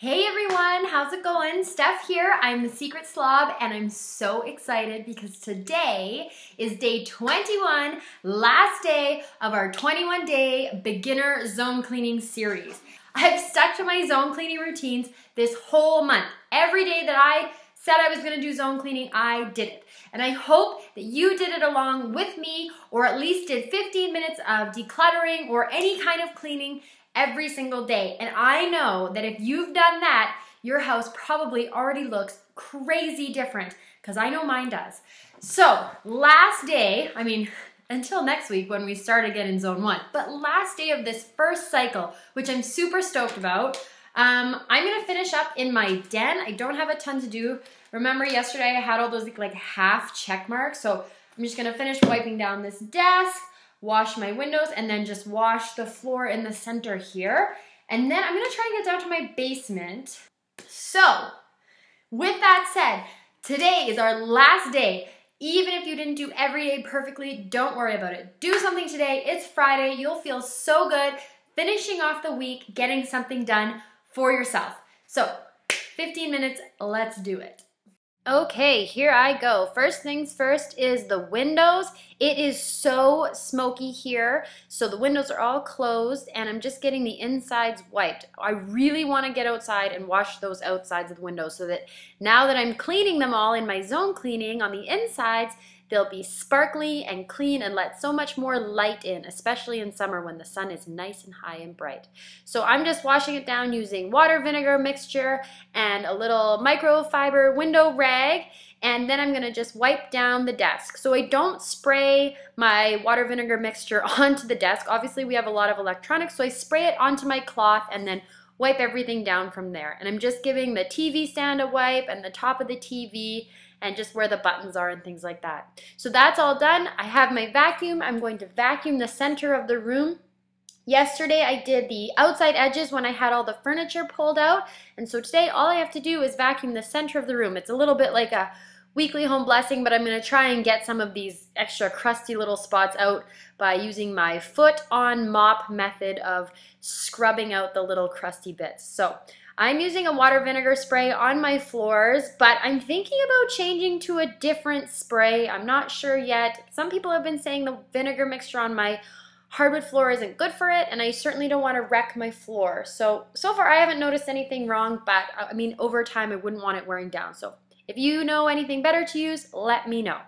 Hey everyone, how's it going? Steph here. I'm the Secret Slob and I'm so excited because today is day 21, last day of our 21 day beginner zone cleaning series. I've stuck to my zone cleaning routines this whole month. Every day that I said I was gonna do zone cleaning, I did it. And I hope that you did it along with me or at least did 15 minutes of decluttering or any kind of cleaning every single day. And I know that if you've done that, your house probably already looks crazy different because I know mine does. So, last day, I mean, until next week when we start again in zone one, but last day of this first cycle, which I'm super stoked about, um, I'm gonna finish up in my den. I don't have a ton to do. Remember yesterday I had all those like half check marks, so I'm just gonna finish wiping down this desk, wash my windows, and then just wash the floor in the center here. And then I'm gonna try and get down to my basement. So, with that said, today is our last day. Even if you didn't do every day perfectly, don't worry about it. Do something today. It's Friday. You'll feel so good finishing off the week, getting something done for yourself. So, 15 minutes, let's do it. Okay, here I go. First things first is the windows. It is so smoky here, so the windows are all closed and I'm just getting the insides wiped. I really want to get outside and wash those outsides of the windows so that now that I'm cleaning them all in my zone cleaning on the insides, They'll be sparkly and clean and let so much more light in, especially in summer when the sun is nice and high and bright. So I'm just washing it down using water vinegar mixture and a little microfiber window rag and then I'm gonna just wipe down the desk. So I don't spray my water vinegar mixture onto the desk. Obviously we have a lot of electronics, so I spray it onto my cloth and then wipe everything down from there. And I'm just giving the TV stand a wipe and the top of the TV and just where the buttons are and things like that. So that's all done. I have my vacuum. I'm going to vacuum the center of the room. Yesterday I did the outside edges when I had all the furniture pulled out. And so today all I have to do is vacuum the center of the room. It's a little bit like a weekly home blessing, but I'm going to try and get some of these extra crusty little spots out by using my foot on mop method of scrubbing out the little crusty bits. So I'm using a water vinegar spray on my floors, but I'm thinking about changing to a different spray. I'm not sure yet. Some people have been saying the vinegar mixture on my hardwood floor isn't good for it, and I certainly don't want to wreck my floor. So, so far I haven't noticed anything wrong, but uh, I mean, over time I wouldn't want it wearing down. So if you know anything better to use, let me know.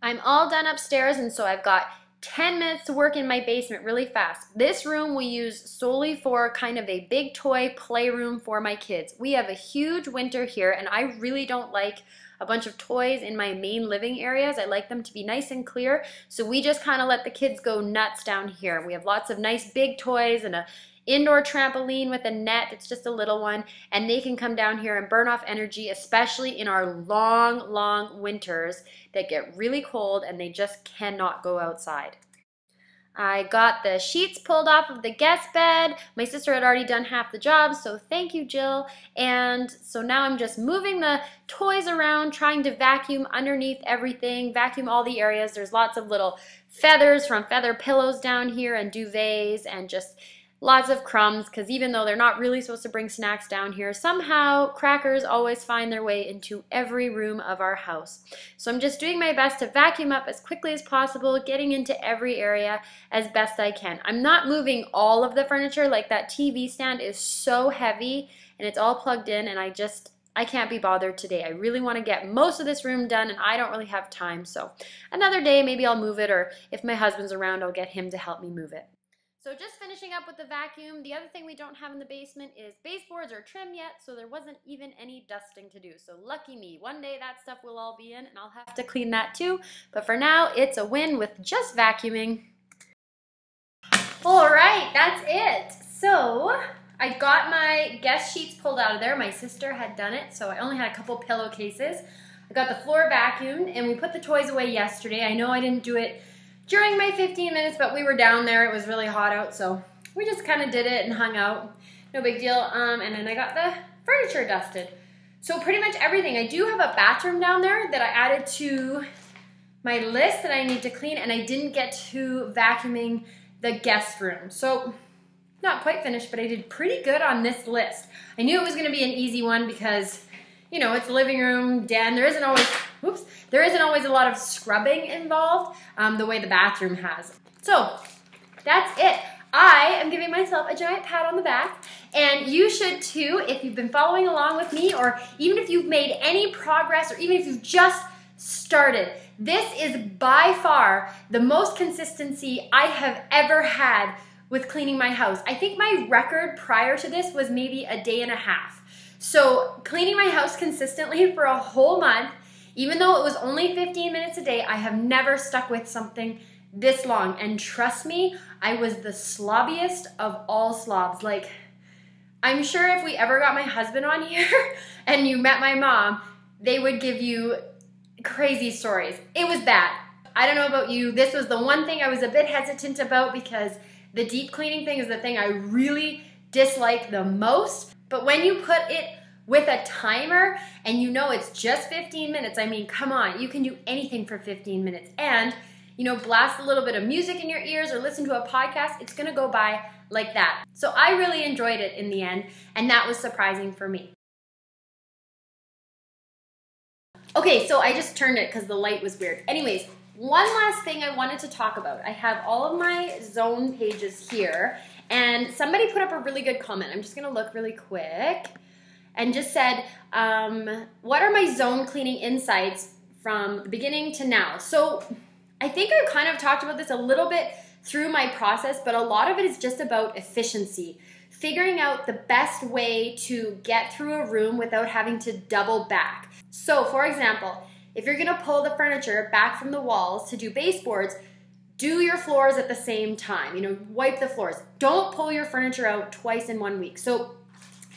I'm all done upstairs, and so I've got 10 minutes to work in my basement really fast. This room we use solely for kind of a big toy playroom for my kids. We have a huge winter here and I really don't like a bunch of toys in my main living areas. I like them to be nice and clear. So we just kind of let the kids go nuts down here. We have lots of nice big toys and a indoor trampoline with a net. It's just a little one. And they can come down here and burn off energy, especially in our long, long winters that get really cold and they just cannot go outside. I got the sheets pulled off of the guest bed. My sister had already done half the job, so thank you, Jill. And so now I'm just moving the toys around, trying to vacuum underneath everything, vacuum all the areas. There's lots of little feathers from feather pillows down here and duvets and just lots of crumbs because even though they're not really supposed to bring snacks down here, somehow crackers always find their way into every room of our house. So I'm just doing my best to vacuum up as quickly as possible, getting into every area as best I can. I'm not moving all of the furniture, like that TV stand is so heavy and it's all plugged in and I just, I can't be bothered today. I really want to get most of this room done and I don't really have time. So another day, maybe I'll move it or if my husband's around, I'll get him to help me move it. So just finishing up with the vacuum, the other thing we don't have in the basement is baseboards or trim yet, so there wasn't even any dusting to do. So lucky me, one day that stuff will all be in and I'll have to clean that too. But for now, it's a win with just vacuuming. All right, that's it. So I got my guest sheets pulled out of there. My sister had done it, so I only had a couple pillowcases. I got the floor vacuumed and we put the toys away yesterday. I know I didn't do it during my 15 minutes, but we were down there. It was really hot out, so we just kind of did it and hung out. No big deal. Um, and then I got the furniture dusted. So pretty much everything. I do have a bathroom down there that I added to my list that I need to clean, and I didn't get to vacuuming the guest room. So not quite finished, but I did pretty good on this list. I knew it was gonna be an easy one because, you know, it's living room, den. There isn't always, oops, there isn't always a lot of scrubbing involved um, the way the bathroom has. So that's it. I am giving myself a giant pat on the back, and you should too if you've been following along with me, or even if you've made any progress, or even if you've just started. This is by far the most consistency I have ever had with cleaning my house. I think my record prior to this was maybe a day and a half. So, cleaning my house consistently for a whole month, even though it was only 15 minutes a day, I have never stuck with something this long. And trust me, I was the slobbiest of all slobs. Like, I'm sure if we ever got my husband on here and you met my mom, they would give you crazy stories. It was bad. I don't know about you. This was the one thing I was a bit hesitant about because the deep cleaning thing is the thing I really dislike the most. But when you put it with a timer and you know it's just 15 minutes, I mean, come on, you can do anything for 15 minutes. And, you know, blast a little bit of music in your ears or listen to a podcast, it's gonna go by like that. So I really enjoyed it in the end, and that was surprising for me. Okay, so I just turned it because the light was weird. Anyways, one last thing I wanted to talk about. I have all of my zone pages here, and somebody put up a really good comment. I'm just gonna look really quick and just said, um, What are my zone cleaning insights from the beginning to now? So I think I kind of talked about this a little bit through my process, but a lot of it is just about efficiency. Figuring out the best way to get through a room without having to double back. So, for example, if you're gonna pull the furniture back from the walls to do baseboards, do your floors at the same time. You know, wipe the floors. Don't pull your furniture out twice in one week. So,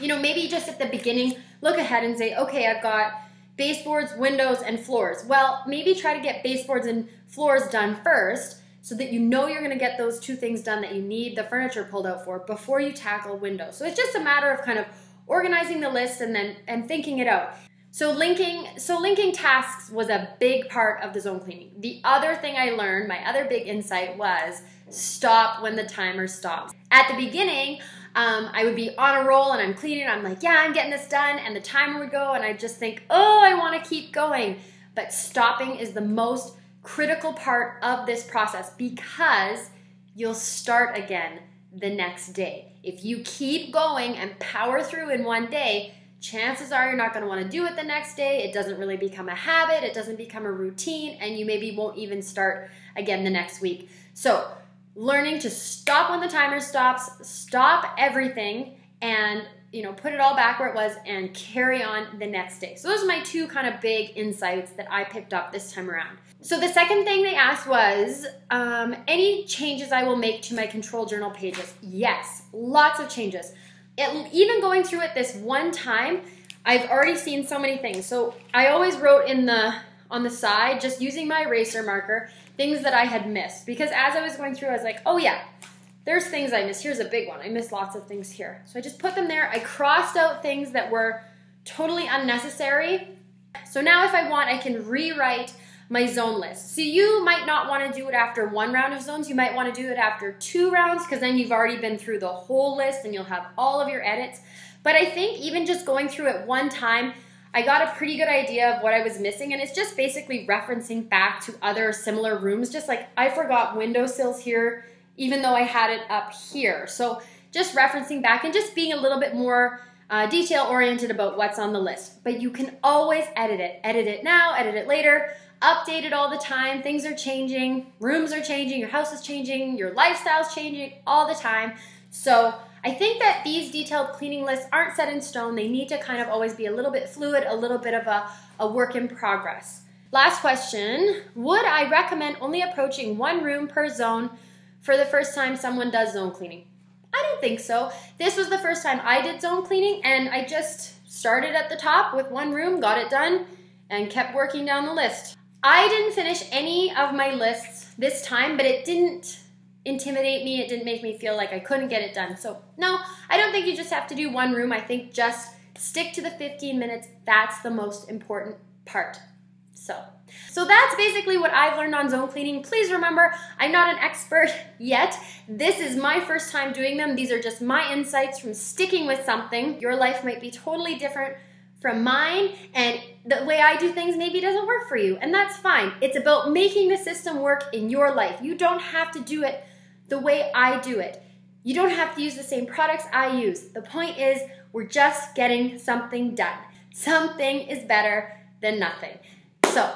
you know, maybe just at the beginning, look ahead and say, okay, I've got baseboards, windows, and floors. Well, maybe try to get baseboards and floors done first so that you know you're gonna get those two things done that you need the furniture pulled out for before you tackle windows. So it's just a matter of kind of organizing the list and then and thinking it out. So linking so linking tasks was a big part of the zone cleaning. The other thing I learned, my other big insight was stop when the timer stops. At the beginning, um, I would be on a roll and I'm cleaning. I'm like, yeah, I'm getting this done, and the timer would go, and I just think, oh, I want to keep going. But stopping is the most critical part of this process because you'll start again the next day. If you keep going and power through in one day, chances are you're not going to want to do it the next day. It doesn't really become a habit, it doesn't become a routine, and you maybe won't even start again the next week. So, learning to stop when the timer stops, stop everything, and you know, put it all back where it was and carry on the next day. So those are my two kind of big insights that I picked up this time around. So the second thing they asked was um, any changes I will make to my control journal pages. Yes, lots of changes it, even going through it this one time, I've already seen so many things. So I always wrote in the on the side, just using my eraser marker, things that I had missed. Because as I was going through, I was like, oh yeah, there's things I missed. Here's a big one. I missed lots of things here. So I just put them there. I crossed out things that were totally unnecessary. So now if I want, I can rewrite my zone list. So you might not want to do it after one round of zones. You might want to do it after two rounds because then you've already been through the whole list and you'll have all of your edits. But I think even just going through it one time, I got a pretty good idea of what I was missing, and it's just basically referencing back to other similar rooms. Just like I forgot windowsills here, even though I had it up here. So just referencing back and just being a little bit more uh, detail oriented about what's on the list. But you can always edit it. Edit it now, edit it later update it all the time. Things are changing, rooms are changing, your house is changing, your lifestyle's changing all the time. So I think that these detailed cleaning lists aren't set in stone. They need to kind of always be a little bit fluid, a little bit of a, a work in progress. Last question Would I recommend only approaching one room per zone for the first time someone does zone cleaning? I don't think so. This was the first time I did zone cleaning, and I just started at the top with one room, got it done, and kept working down the list. I didn't finish any of my lists this time, but it didn't intimidate me. It didn't make me feel like I couldn't get it done. So, no, I don't think you just have to do one room. I think just stick to the 15 minutes. That's the most important part. So, so that's basically what I've learned on zone cleaning. Please remember, I'm not an expert yet. This is my first time doing them. These are just my insights from sticking with something. Your life might be totally different from mine, and the way I do things maybe doesn't work for you, and that's fine. It's about making the system work in your life. You don't have to do it the way I do it. You don't have to use the same products I use. The point is, we're just getting something done. Something is better than nothing. So,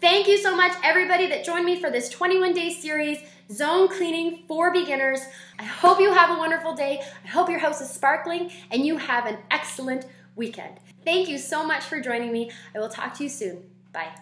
thank you so much, everybody that joined me for this 21 day series, Zone Cleaning for Beginners. I hope you have a wonderful day. I hope your house is sparkling and you have an excellent weekend. Thank you so much for joining me. I will talk to you soon. Bye.